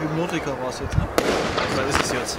Hypnotiker war es jetzt, ne? Oder ist es jetzt?